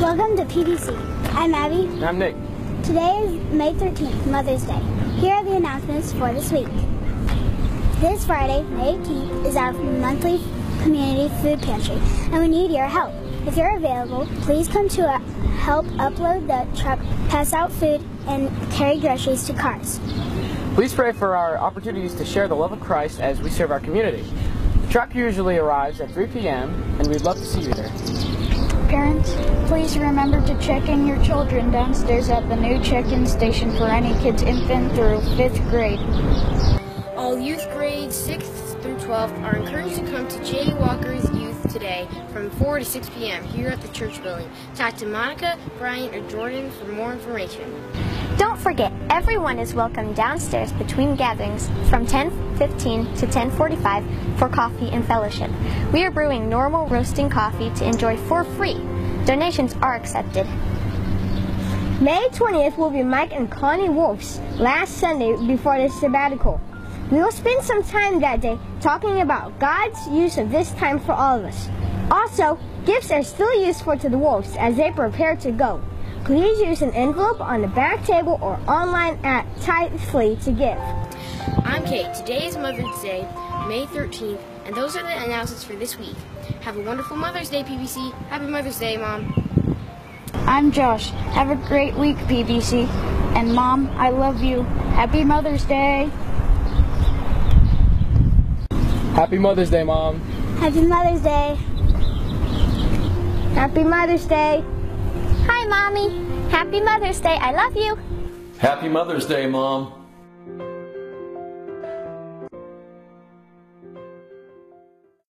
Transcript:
Welcome to PBC. I'm Abby. And I'm Nick. Today is May 13th, Mother's Day. Here are the announcements for this week. This Friday, May 18th, is our monthly community food pantry, and we need your help. If you're available, please come to help upload the truck, pass out food, and carry groceries to cars. Please pray for our opportunities to share the love of Christ as we serve our community. The truck usually arrives at 3 p.m., and we'd love to see you there. Parents, please remember to check in your children downstairs at the new check-in station for any kids infant through 5th grade. All youth grades 6th through 12th are encouraged to come to Jay Walker's Today from 4 to 6 p.m. here at the church building. Talk to Monica, Brian, or Jordan for more information. Don't forget, everyone is welcome downstairs between gatherings from 10:15 to 10:45 for coffee and fellowship. We are brewing normal roasting coffee to enjoy for free. Donations are accepted. May 20th will be Mike and Connie Wolf's last Sunday before the sabbatical. We will spend some time that day talking about God's use of this time for all of us. Also, gifts are still useful to the Wolves as they prepare to go. Please use an envelope on the back table or online at Tithely to give. I'm Kate. Today is Mother's Day, May 13th, and those are the announcements for this week. Have a wonderful Mother's Day, PBC. Happy Mother's Day, Mom. I'm Josh. Have a great week, PBC. And Mom, I love you. Happy Mother's Day. Happy Mother's Day, Mom. Happy Mother's Day. Happy Mother's Day. Hi, Mommy. Happy Mother's Day. I love you. Happy Mother's Day, Mom.